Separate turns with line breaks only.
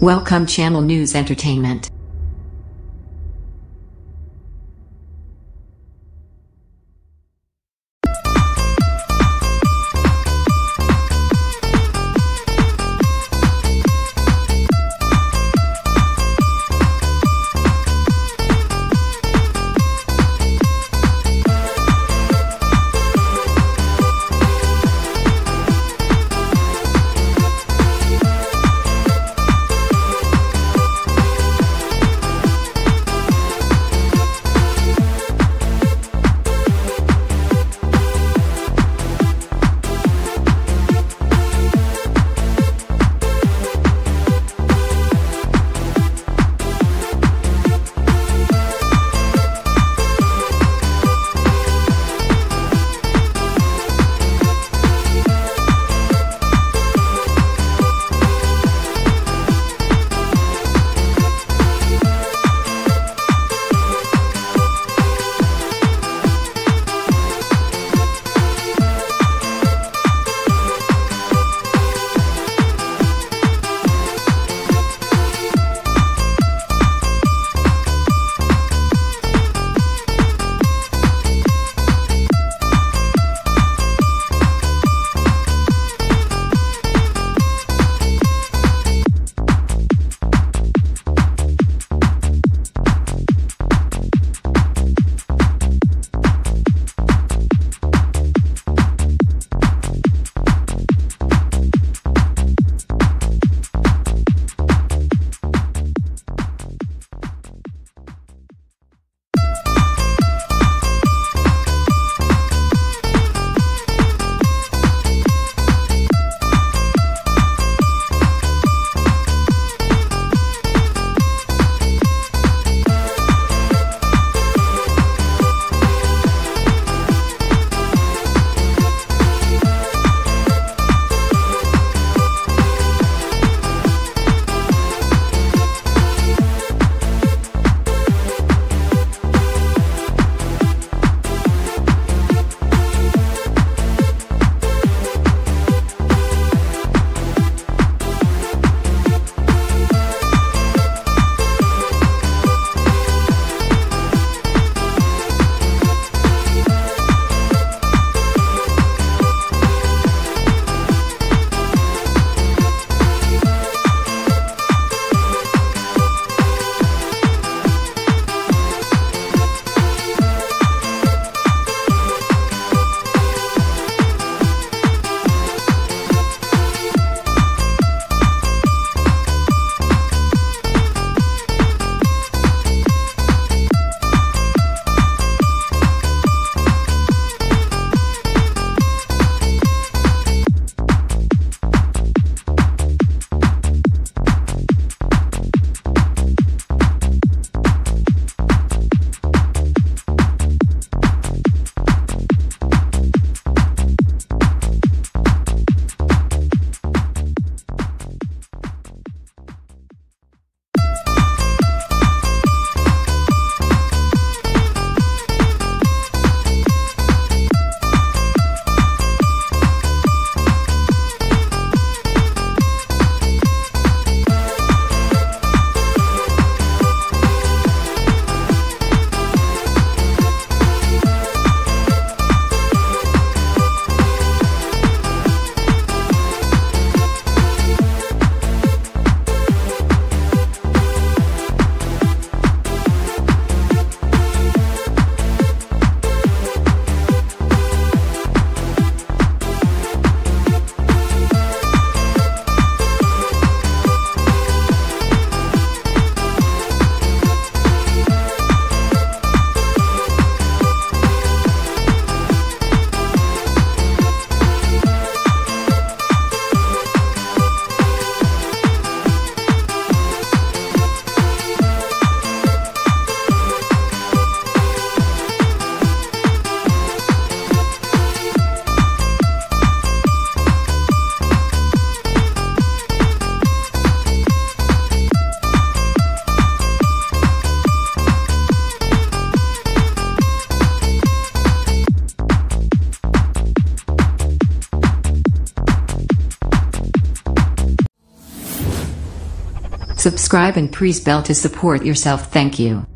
Welcome Channel News Entertainment. Subscribe and press bell to support yourself. Thank you.